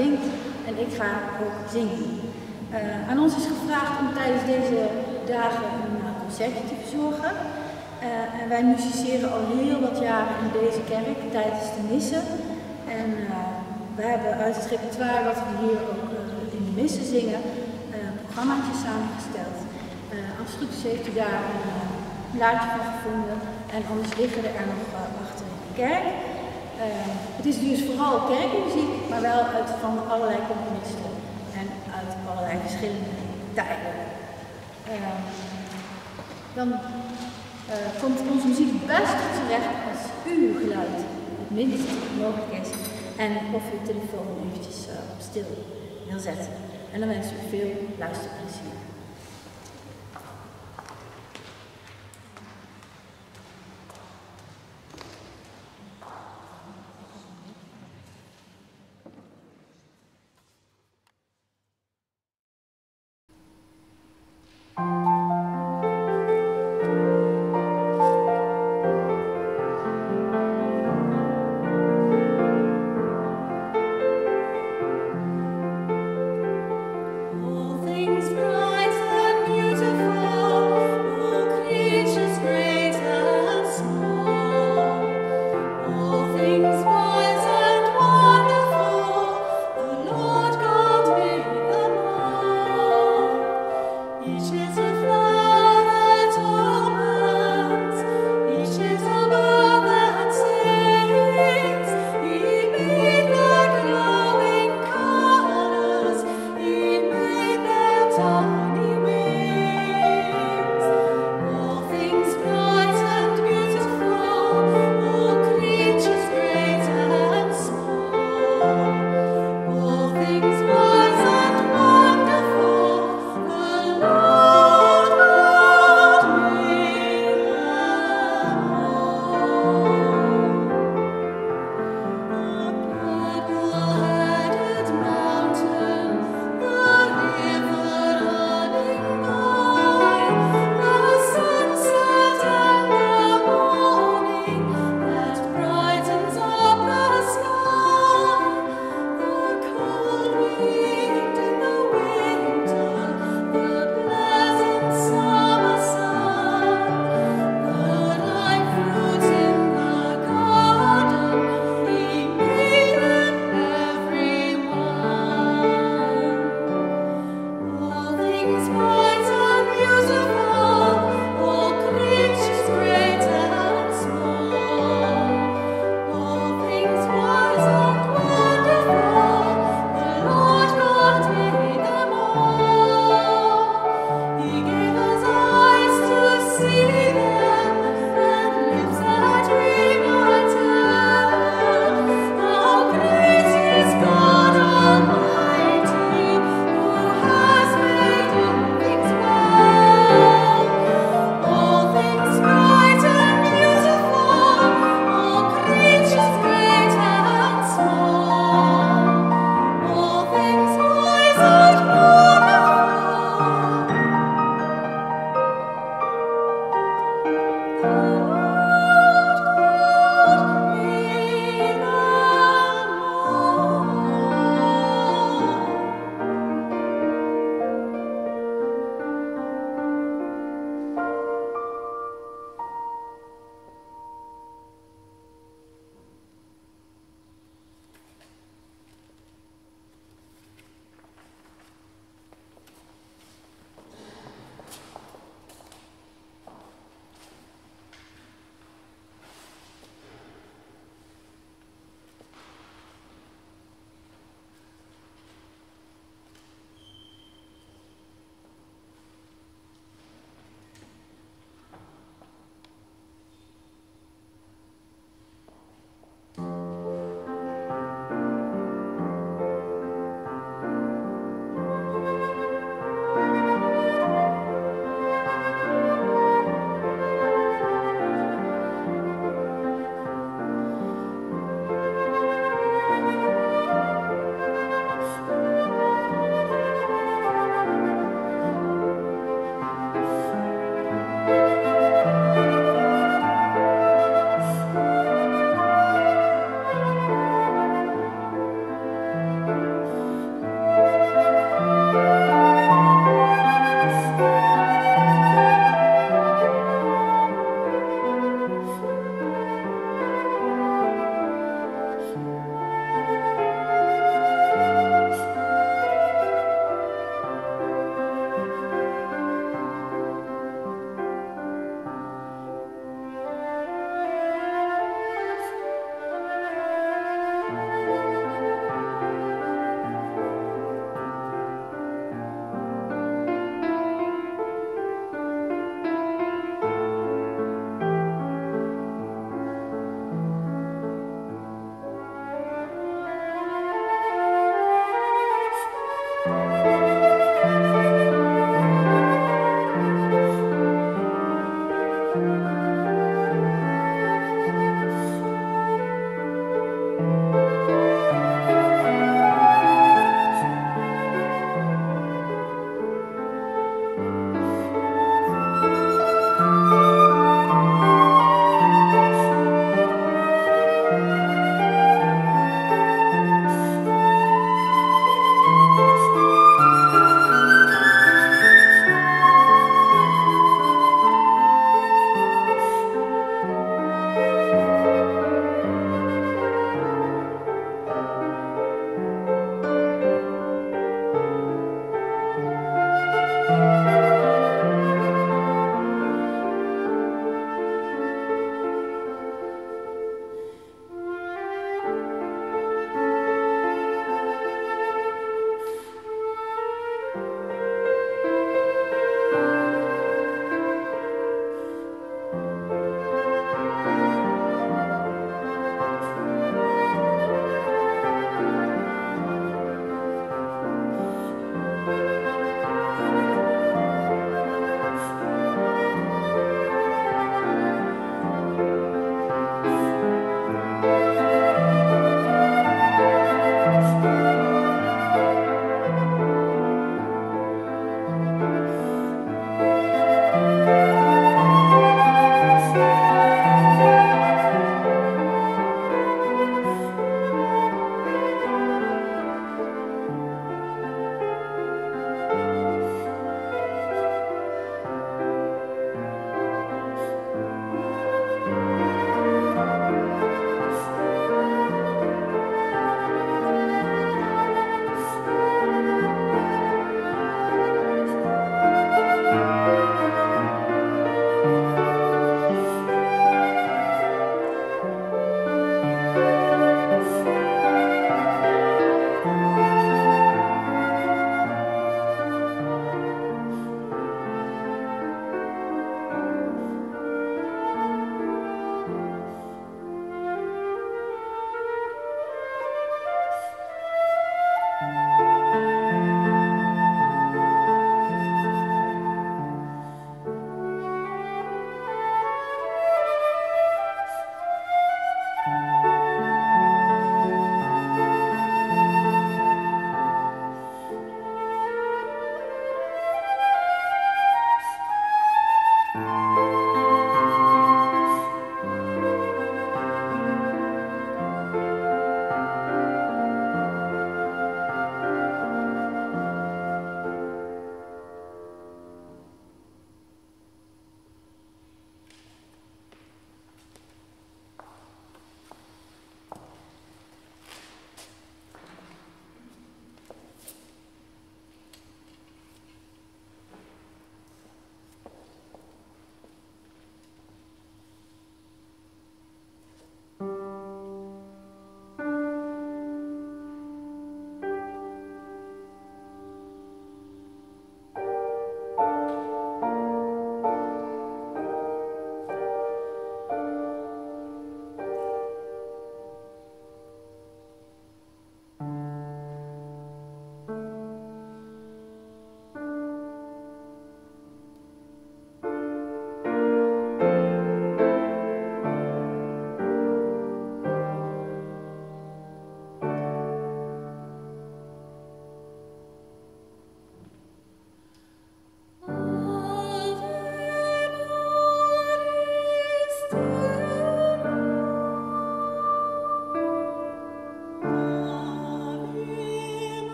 zingt en ik ga ook zingen. Uh, aan ons is gevraagd om tijdens deze dagen een uh, concertje te verzorgen. Uh, en wij musiceren al heel wat jaren in deze kerk tijdens de missen. En we hebben uit het repertoire wat we hier ook in de missen zingen, programmaatje samengesteld. als heeft u daar een plaatje van gevonden en anders liggen er nog achter in de kerk. Het is dus vooral kerkmuziek, maar wel uit van allerlei componisten en uit allerlei verschillende tijden. Uh, dan uh, komt onze muziek best terecht als uw geluid het minst mogelijk is en of je telefoon eventjes op stil wil zetten. En dan wens ik veel luisterplezier.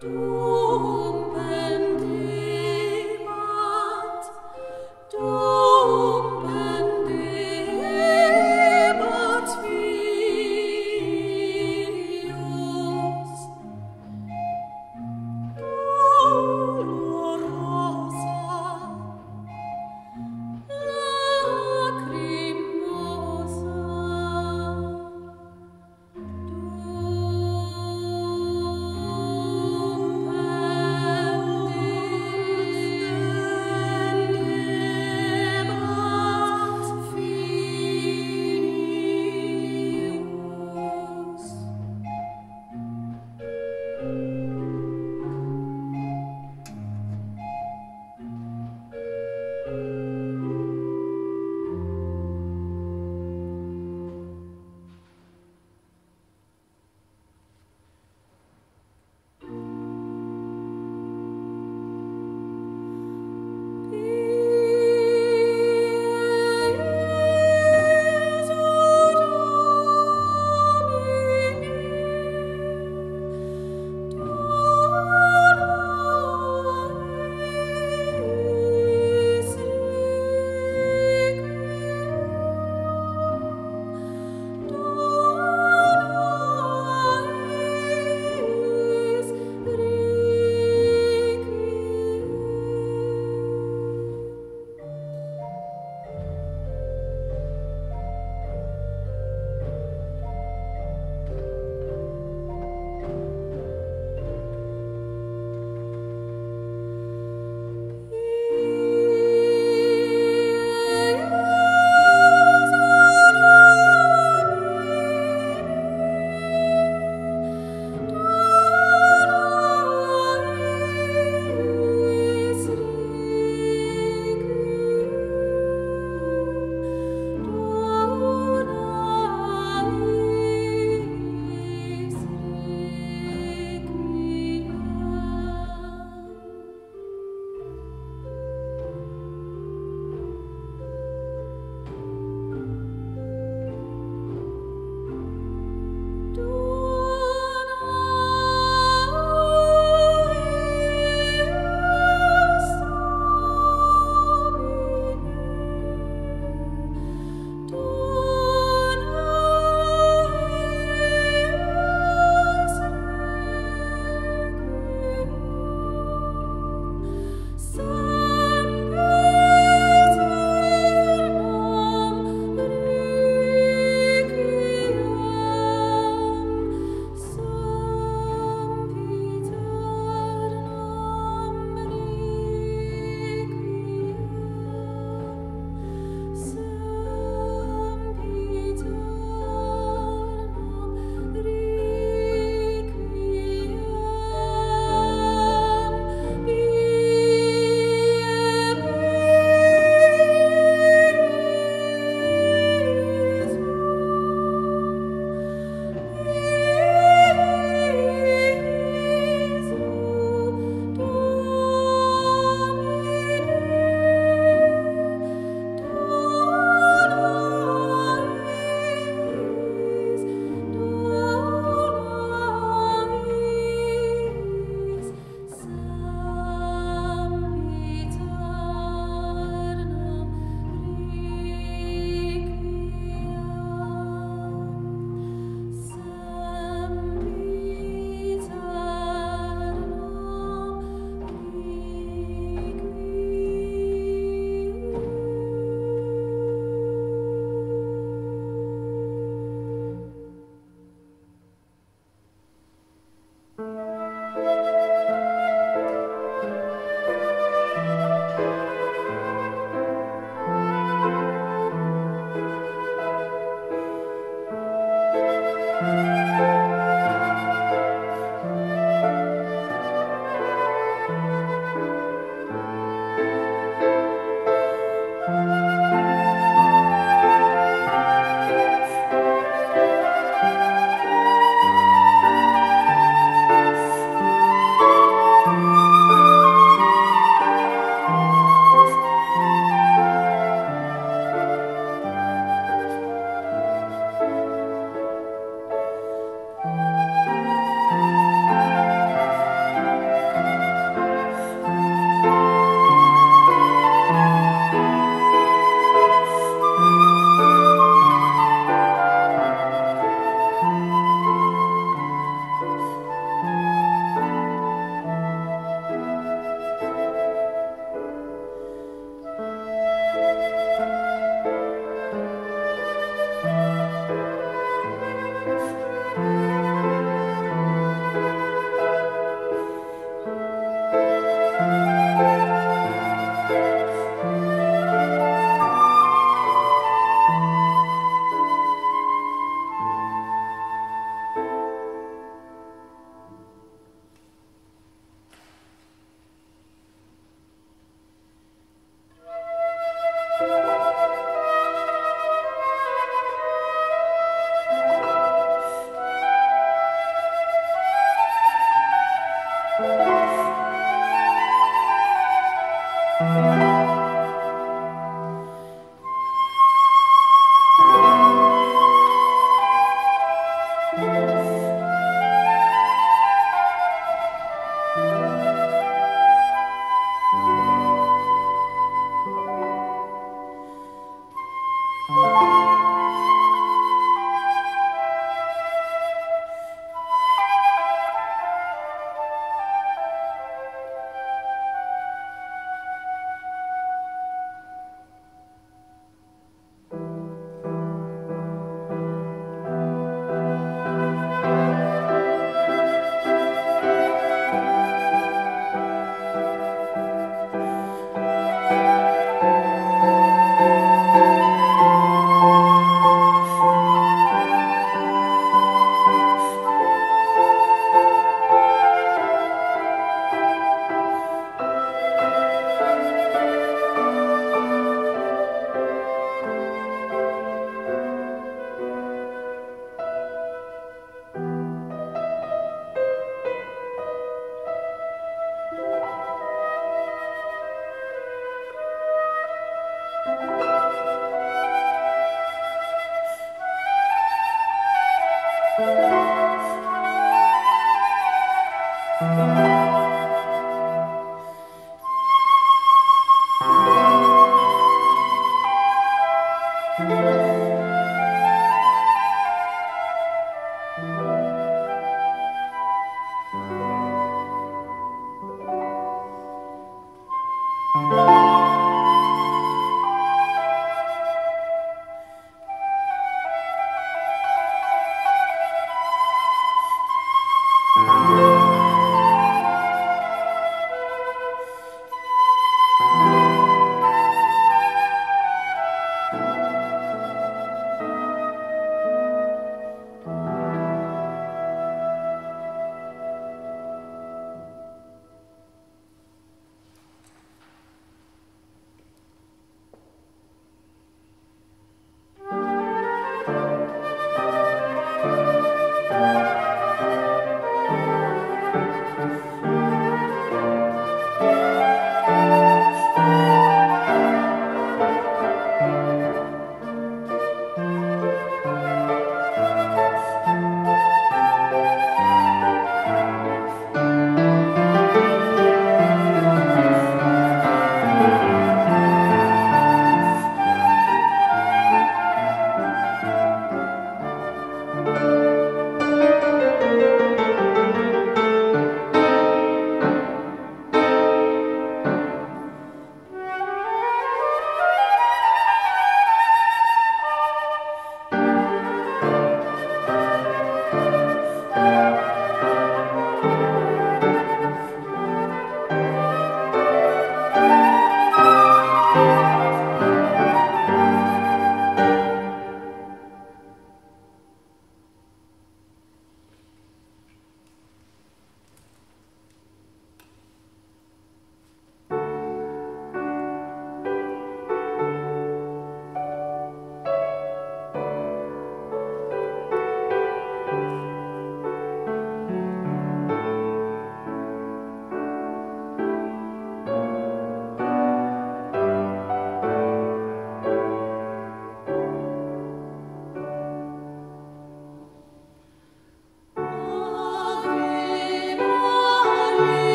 Tu